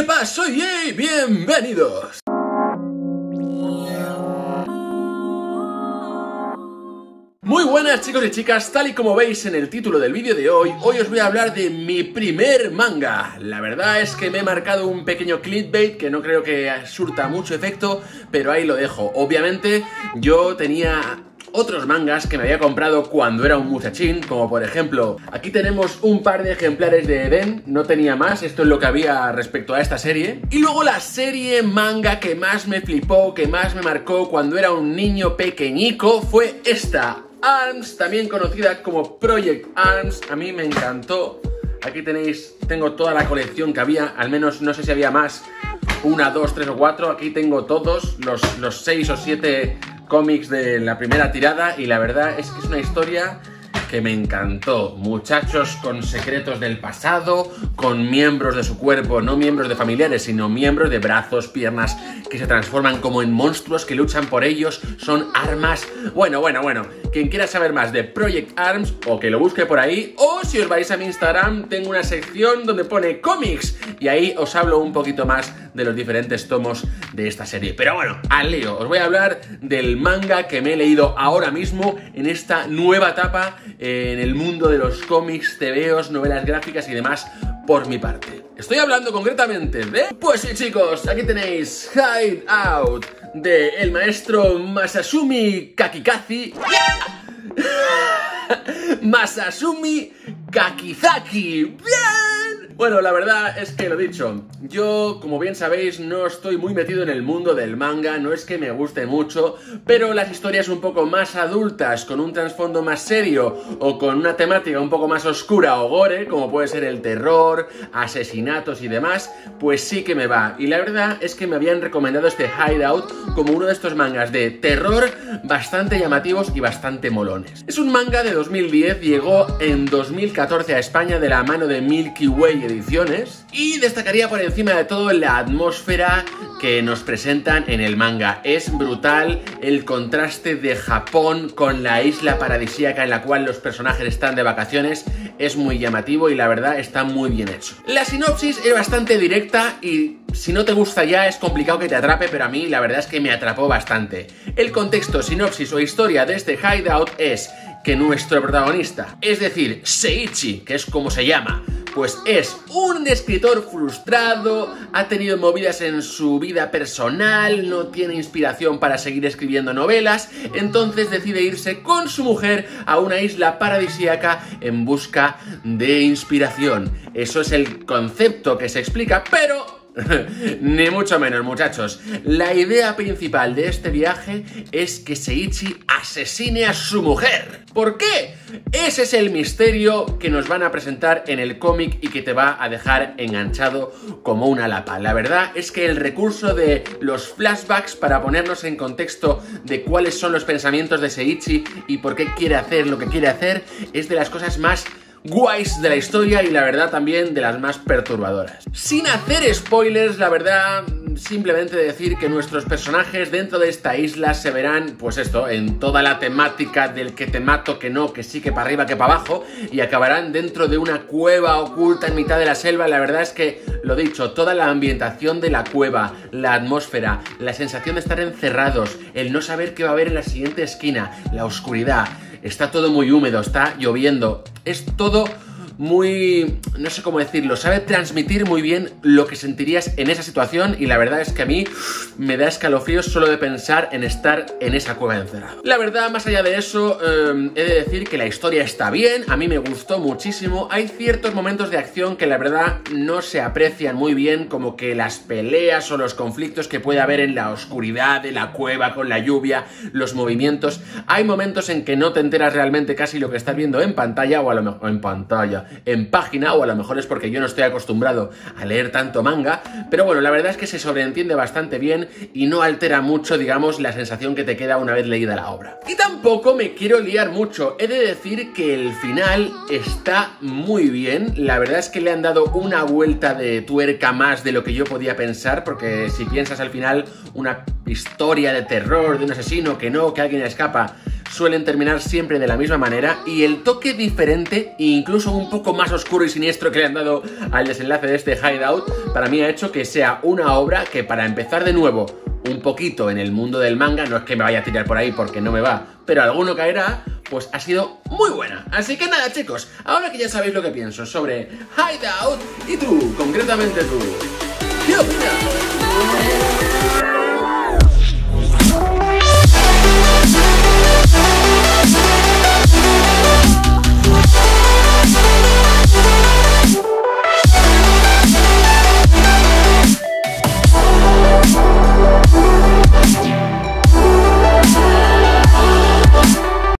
¿Qué pasa? Soy bienvenidos. Muy buenas chicos y chicas, tal y como veis en el título del vídeo de hoy, hoy os voy a hablar de mi primer manga. La verdad es que me he marcado un pequeño clickbait que no creo que surta mucho efecto, pero ahí lo dejo. Obviamente yo tenía otros mangas que me había comprado cuando era un muchachín, como por ejemplo, aquí tenemos un par de ejemplares de Eden, no tenía más, esto es lo que había respecto a esta serie. Y luego la serie manga que más me flipó, que más me marcó cuando era un niño pequeñico, fue esta, ARMS, también conocida como Project ARMS, a mí me encantó. Aquí tenéis, tengo toda la colección que había, al menos no sé si había más, una, dos, tres o cuatro, aquí tengo todos, los, los seis o siete cómics de la primera tirada y la verdad es que es una historia que me encantó. Muchachos con secretos del pasado, con miembros de su cuerpo, no miembros de familiares, sino miembros de brazos, piernas, que se transforman como en monstruos que luchan por ellos, son armas. Bueno, bueno, bueno. Quien quiera saber más de Project Arms, o que lo busque por ahí, o si os vais a mi Instagram, tengo una sección donde pone cómics, y ahí os hablo un poquito más de los diferentes tomos de esta serie. Pero bueno, al lío, os voy a hablar del manga que me he leído ahora mismo en esta nueva etapa en el mundo de los cómics, TVOs, novelas gráficas y demás por mi parte. Estoy hablando concretamente de... Pues sí chicos, aquí tenéis Hide Out de el maestro Masasumi Kakikazi. Masasumi Kakizaki. ¡Bien! Bueno, la verdad es que lo dicho, yo, como bien sabéis, no estoy muy metido en el mundo del manga, no es que me guste mucho, pero las historias un poco más adultas, con un trasfondo más serio o con una temática un poco más oscura o gore, como puede ser el terror, asesinatos y demás, pues sí que me va. Y la verdad es que me habían recomendado este Hideout como uno de estos mangas de terror bastante llamativos y bastante molones. Es un manga de 2010, llegó en 2014 a España de la mano de Milky Way y destacaría por encima de todo la atmósfera que nos presentan en el manga. Es brutal el contraste de Japón con la isla paradisíaca en la cual los personajes están de vacaciones. Es muy llamativo y la verdad está muy bien hecho. La sinopsis es bastante directa y si no te gusta ya es complicado que te atrape, pero a mí la verdad es que me atrapó bastante. El contexto, sinopsis o historia de este hideout es que nuestro protagonista, es decir, Seiichi, que es como se llama, pues es un escritor frustrado, ha tenido movidas en su vida personal, no tiene inspiración para seguir escribiendo novelas, entonces decide irse con su mujer a una isla paradisíaca en busca de inspiración. Eso es el concepto que se explica, pero Ni mucho menos, muchachos. La idea principal de este viaje es que Seiichi asesine a su mujer. ¿Por qué? Ese es el misterio que nos van a presentar en el cómic y que te va a dejar enganchado como una lapa. La verdad es que el recurso de los flashbacks para ponernos en contexto de cuáles son los pensamientos de Seiichi y por qué quiere hacer lo que quiere hacer es de las cosas más guays de la historia y la verdad también de las más perturbadoras. Sin hacer spoilers, la verdad simplemente decir que nuestros personajes dentro de esta isla se verán, pues esto, en toda la temática del que te mato, que no, que sí, que para arriba, que para abajo, y acabarán dentro de una cueva oculta en mitad de la selva. La verdad es que, lo dicho, toda la ambientación de la cueva, la atmósfera, la sensación de estar encerrados, el no saber qué va a haber en la siguiente esquina, la oscuridad, está todo muy húmedo, está lloviendo, es todo muy, no sé cómo decirlo, sabe transmitir muy bien lo que sentirías en esa situación y la verdad es que a mí me da escalofríos solo de pensar en estar en esa cueva encerrado. La verdad, más allá de eso, eh, he de decir que la historia está bien, a mí me gustó muchísimo, hay ciertos momentos de acción que la verdad no se aprecian muy bien, como que las peleas o los conflictos que puede haber en la oscuridad de la cueva con la lluvia, los movimientos, hay momentos en que no te enteras realmente casi lo que estás viendo en pantalla o a lo mejor en pantalla, en página, o a lo mejor es porque yo no estoy acostumbrado a leer tanto manga, pero bueno, la verdad es que se sobreentiende bastante bien y no altera mucho, digamos, la sensación que te queda una vez leída la obra. Y tampoco me quiero liar mucho, he de decir que el final está muy bien, la verdad es que le han dado una vuelta de tuerca más de lo que yo podía pensar, porque si piensas al final una historia de terror, de un asesino, que no, que alguien escapa, suelen terminar siempre de la misma manera y el toque diferente e incluso un poco más oscuro y siniestro que le han dado al desenlace de este Hideout para mí ha hecho que sea una obra que para empezar de nuevo un poquito en el mundo del manga, no es que me vaya a tirar por ahí porque no me va, pero alguno caerá, pues ha sido muy buena. Así que nada chicos, ahora que ya sabéis lo que pienso sobre Hideout y tú, concretamente tú, ¿qué opinas?